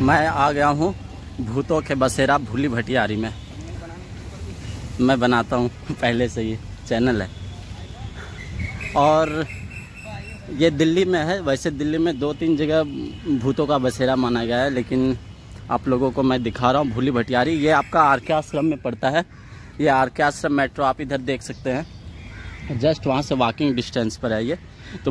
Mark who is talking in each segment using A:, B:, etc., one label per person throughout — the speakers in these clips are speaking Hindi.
A: तो भैया ये चैनल है। और ये दिल्ली में है, वैसे दिल्ली
B: में दो तीन जगह भूतों का बसेरा माना गया है, लेकिन आप लोगों को मैं दिखा रहा
A: हूँ भूली भटियारी। ये आपका आर के आश्रम में पड़ता है। ये आर के आश्रम मेट्रो, आप इधर देख सकते हैं। जस्ट वहाँ से वॉकिंग डिस्टेंस पर है ये। तो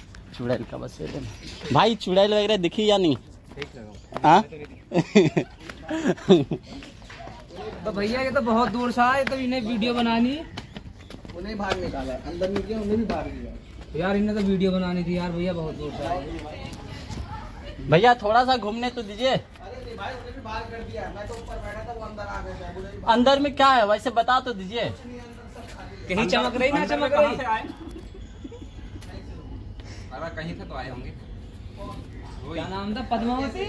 A: यार भैया ये तो बहुत दूर से आए
B: भैया
C: थोड़ा सा घूमने तो दीजिए।
B: अरे नहीं भाई उन्हें भी बाहर कर दिया मैं तो ऊपर बैठा था वो अंदर आ गए थे। बोले
C: अंदर में क्या है? वैसे बता तो दीजिए।
A: कहीं चमक रही ना चमक रही?
D: कहीं से तो आए होंगे।
A: क्या नाम था? पद्मावती?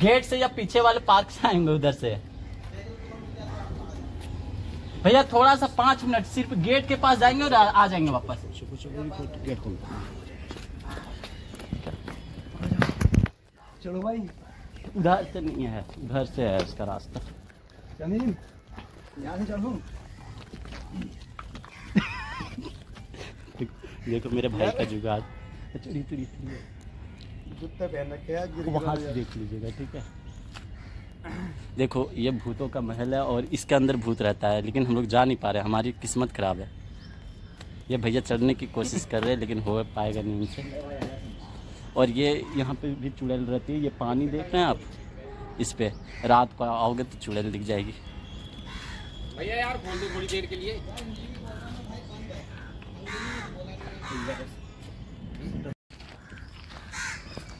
C: गेट से या पीछे वाले पार्क से आएँगे उधर से। भैया थोड़ा सा पाँच मिनट सिर्फ़ गेट के पास जाएँगे और आ, आ जाएँगे वापस।
B: गेट चलो भाई।
C: उधर से नहीं है उधर से है उसका रास्ता।
B: ज़मीन। यहाँ से चलो
C: देखो मेरे भाई का जुगाड़।
B: जूते पहन रखे हैं
C: वहाँ से देख लीजिएगा ठीक है? देखो ये भूतों का महल है और इसके अंदर भूत रहता है लेकिन हम लोग जा नहीं पा रहे हमारी किस्मत खराब है। ये भैया चढ़ने की कोशिश कर रहे हैं लेकिन हो पाएगा नहीं उनसे। और ये यहाँ पे भी चुड़ैल रहती है ये पानी देख रहे हैं आप? इस पे रात को आओगे तो चुड़ैल दिख जाएगी।
D: भैया यार खोल दो थोड़ी देर के लिए।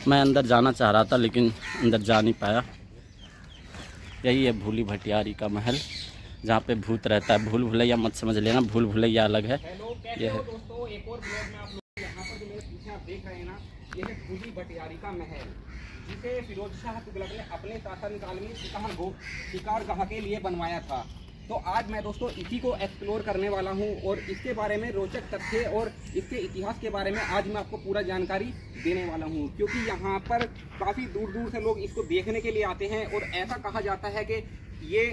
C: मैं अंदर जाना चाह रहा था लेकिन अंदर जा नहीं पाया। यही है भूली भटियारी का महल जहाँ पे भूत रहता है। भूल भुलैया मत समझ लेना भूल भुलैया अलग है।
D: है यहाँ हैं ना ये भूली भटियारी का महल जिसे फिरोज शाह तुगलक ने अपने शासनकाल में शिकार गो शिकार गाह के लिए बनवाया था। तो आज मैं दोस्तों इसी को एक्सप्लोर करने वाला हूँ और इसके बारे में रोचक तथ्य और इसके इतिहास के बारे में आज मैं आपको पूरा जानकारी देने वाला हूँ। क्योंकि यहाँ पर काफ़ी दूर दूर से लोग इसको देखने के लिए आते हैं और ऐसा कहा जाता है कि ये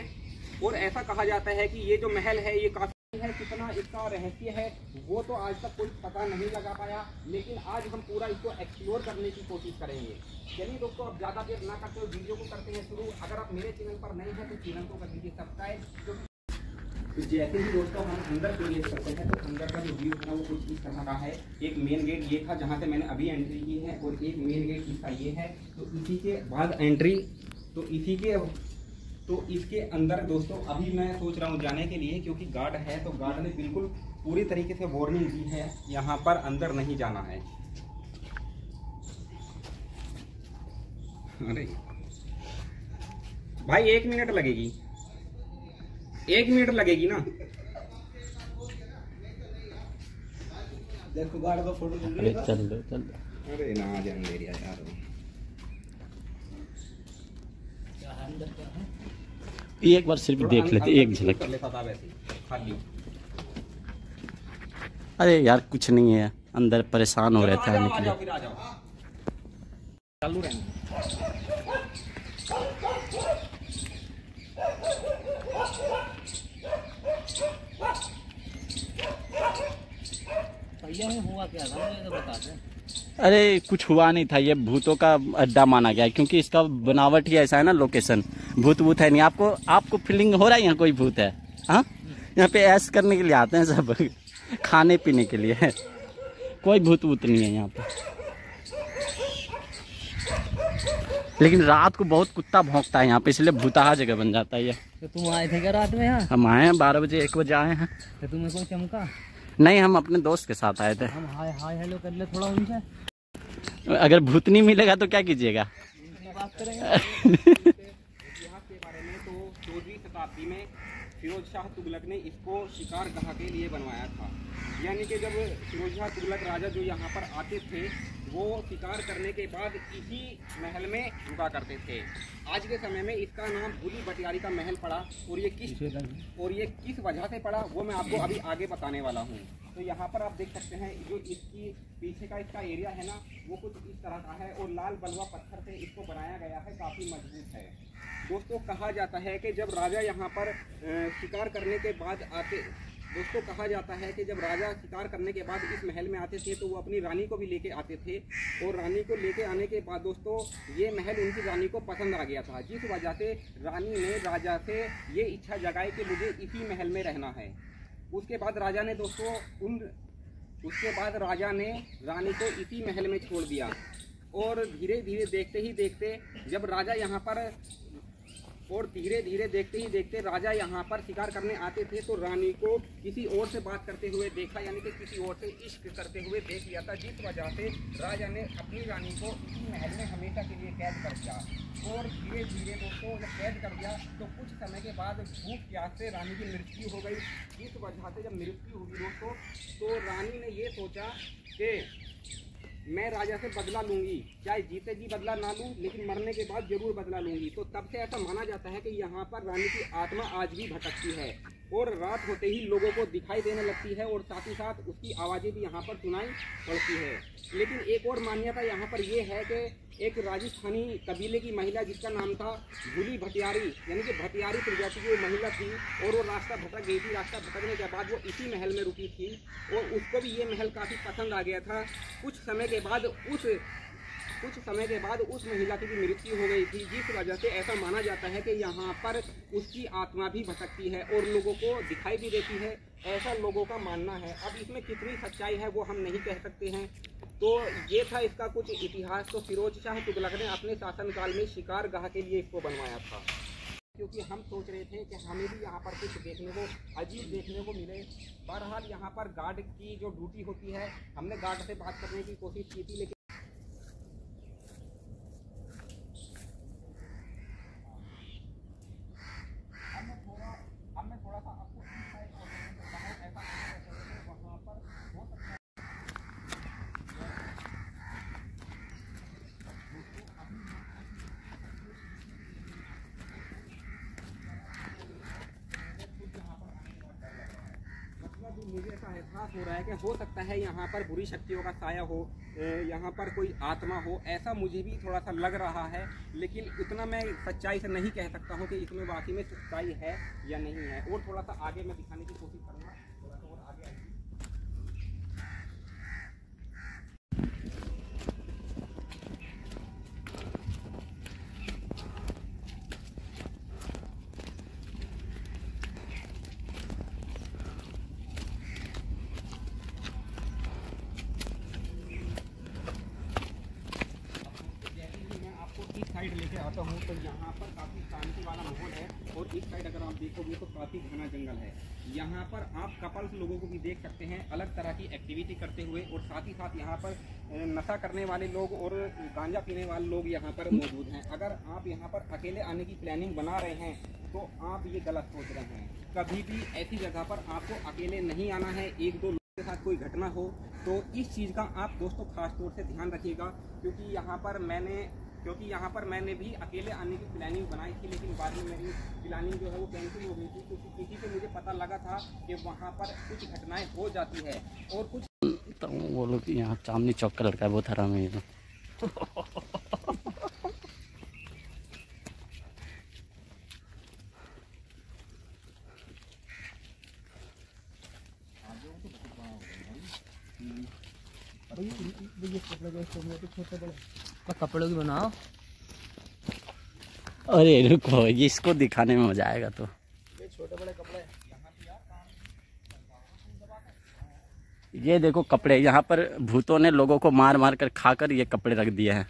D: और ऐसा कहा जाता है कि ये जो महल है, ये काफ़ी है, कितना इसका रहस्य है, वो तो आज तक कोई पता नहीं लगा पाया, लेकिन आज हम पूरा इसको एक्सप्लोर करने की कोशिश करेंगे। चलिए दोस्तों, अब ज़्यादा देर ना करते हुए वीडियो को करते हैं शुरू। अगर आप मेरे चैनल पर नए हैं तो चैनल को कर दीजिए सब्सक्राइब, क्योंकि तो जैसे ही दोस्तों हम अंदर प्रवेश करते हैं। तो अंदर का जो व्यू है वो कुछ इस तरह का है। एक मेन गेट ये था जहाँ से मैंने अभी एंट्री की है और एक मेन गेट इसका ये है। तो इसी के बाद एंट्री तो इसी के तो इसके अंदर दोस्तों अभी मैं सोच रहा हूँ जाने के लिए क्योंकि गार्ड है तो गार्ड ने बिल्कुल पूरी तरीके से वार्निंग दी है, यहाँ पर अंदर नहीं जाना है। अरे। भाई, एक मिनट लगेगी। एक मिनट लगेगी ना।
B: देखो गार्ड का फ़ोटो
A: अरे चल चल
D: अरे ना जान मेरी यार
A: ये एक बार सिर्फ़ देख लेते एक झलक। अरे यार कुछ नहीं है अंदर परेशान हो रहे थे आने के
D: आ
A: लिए।
D: जाओ फिर आ जाओ। चालू रहेंगे
C: भैया में हुआ क्या था? मुझे तो बता दें।
A: अरे कुछ हुआ नहीं था। ये भूतों का अड्डा माना गया क्योंकि इसका बनावट ही ऐसा है ना लोकेशन भूत भूत है नहीं। आपको आपको फीलिंग हो रहा है यहाँ कोई भूत है? हाँ? यहाँ पे ऐश करने के लिए आते हैं सब खाने पीने के लिए। कोई भूत भूत नहीं है यहाँ पे। लेकिन रात को बहुत कुत्ता भौंकता है यहाँ पे इसलिए भूताहा जगह बन जाता है ये।
C: तो तुम आए थे क्या रात में यहाँ?
A: हम आए हैं बारह बजे एक बजे आए हैं।
C: तो तुम्हें कोई चमका?
A: नहीं हम अपने दोस्त के साथ आए थे।
C: हम हाय हाय हेलो कर ले थोड़ा उनसे।
A: अगर भूत नहीं मिलेगा तो क्या कीजिएगा?
C: बात करेंगे।
D: इतिहास के बारे में तो चौदहवीं शताब्दी में फिरोज शाह तुगलक ने इसको शिकार गाह के लिए बनवाया था यानी कि जब फिरोज शाह तुगलक राजा जो यहाँ पर आते थे वो शिकार करने के बाद इसी महल में रुका करते थे। आज के समय में इसका नाम भूली बटियारी का महल पड़ा और ये किस और ये किस वजह से पड़ा वो मैं आपको अभी आगे बताने वाला हूँ। तो यहाँ पर आप देख सकते हैं जो इसकी पीछे का इसका एरिया है ना वो कुछ इस तरह का है और लाल बलुआ पत्थर से इसको बनाया गया है काफ़ी मज़बूत है। दोस्तों कहा जाता है कि जब राजा यहाँ पर शिकार करने के बाद आते दोस्तों कहा जाता है कि जब राजा शिकार करने के बाद इस महल में आते थे तो वो अपनी रानी को भी लेके आते थे। और रानी को लेके आने के बाद दोस्तों, ये महल उनकी रानी को पसंद आ गया था, जिस वजह से रानी ने राजा से ये इच्छा जगाई कि मुझे इसी महल में रहना है। उसके बाद राजा ने दोस्तों, उन, उसके बाद राजा ने रानी को इसी महल में छोड़ दिया। और धीरे धीरे देखते ही देखते जब राजा यहाँ पर और धीरे धीरे देखते ही देखते राजा यहाँ पर शिकार करने आते थे तो रानी को किसी और से बात करते हुए देखा, यानी कि किसी और से इश्क करते हुए देख लिया था, जिस वजह से राजा ने अपनी रानी को इसी महल में हमेशा के लिए कैद कर दिया। और धीरे धीरे दोस्तों, जब कैद कर दिया तो कुछ समय के बाद भूख प्यास से रानी की मृत्यु हो गई। इस वजह से जब मृत्यु हुई दोस्तों तो रानी ने ये सोचा कि मैं राजा से बदला लूँगी। चाहे जीते जी बदला ना लूँ, लेकिन मरने के बाद ज़रूर बदला लूँगी। तो तब से ऐसा माना जाता है कि यहाँ पर रानी की आत्मा आज भी भटकती है और रात होते ही लोगों को दिखाई देने लगती है और साथ ही साथ उसकी आवाज़ें भी यहाँ पर सुनाई पड़ती है। लेकिन एक और मान्यता यहाँ पर यह है कि एक राजस्थानी कबीले की महिला जिसका नाम था भूली भटियारी, यानी कि भटियारी प्रजाति की वो महिला थी, और वो रास्ता भटक गई थी। रास्ता भटकने के बाद वो इसी महल में रुकी थी, और उसको भी ये महल काफ़ी पसंद आ गया था। कुछ समय के बाद उस, कुछ समय के बाद उस महिला की भी मृत्यु हो गई थी, जिस वजह से ऐसा माना जाता है कि यहाँ पर उसकी आत्मा भी भटकती है और लोगों को दिखाई भी देती है। ऐसा लोगों का मानना है। अब इसमें कितनी सच्चाई है वो हम नहीं कह सकते हैं। तो ये था इसका कुछ इतिहास। तो फिरोज शाह तुगलक ने अपने शासनकाल में शिकार गाह के लिए इसको बनवाया था। क्योंकि हम सोच रहे थे कि हमें भी यहाँ पर कुछ देखने को, अजीब देखने को मिले। बहरहाल यहाँ पर गार्ड की जो ड्यूटी होती है, हमने गार्ड से बात करने की कोशिश की थी, लेकिन अब मैं थोड़ा अब मैं थोड़ा सा आपको इस साइड और देता हूँ ऐसा नहीं कर सकते वहाँ पर हो सकता है मतलब मुझे ऐसा एहसास हो रहा है कि हो सकता है यहाँ पर बुरी शक्तियों का साया हो यहाँ पर कोई आत्मा हो। ऐसा मुझे भी थोड़ा सा लग रहा है, लेकिन उतना मैं सच्चाई से नहीं कह सकता हूँ कि इसमें वाकई में सच्चाई है या नहीं है। और थोड़ा सा आगे मैं दिखाने की कोशिश करूँगा। थोड़ा सा और आगे आइए। जैसे कि मैं आपको इस साइड लेके आता हूँ तो यहाँ पर काफ़ी शांति वाला माहौल है और इस साइड अगर आप देखोगे तो काफ़ी घना जंगल है। यहाँ पर आप कपल्स लोगों को भी देख सकते हैं, अलग तरह की एक्टिविटी करते हुए और साथ ही साथ यहाँ पर नशा करने वाले लोग और गांजा पीने वाले लोग यहाँ पर मौजूद हैं। अगर आप यहाँ पर अकेले आने की प्लानिंग बना रहे हैं तो आप ये गलत सोच रहे हैं। कभी भी ऐसी जगह पर आपको अकेले नहीं आना है, एक दो के साथ कोई घटना हो तो इस चीज़ का आप दोस्तों खास तौर से ध्यान रखिएगा, क्योंकि यहाँ पर मैंने क्योंकि यहाँ पर मैंने भी अकेले आने की प्लानिंग बनाई थी लेकिन बाद में मेरी प्लानिंग जो है वो कैंसिल हो गई थी क्योंकि किसी से मुझे पता लगा था कि वहाँ पर कुछ घटनाएँ हो जाती है और कुछ
A: तो वो लोग यहाँ चांदनी चौक का लड़का है बहुत हराम है ये तो
C: तो कपड़ों की बनाओ।
A: अरे रुको, ये इसको दिखाने में मज़ा आएगा तो। ये देखो कपड़े, यहाँ पर भूतों ने लोगों को मार मार कर खाकर ये कपड़े रख दिए हैं।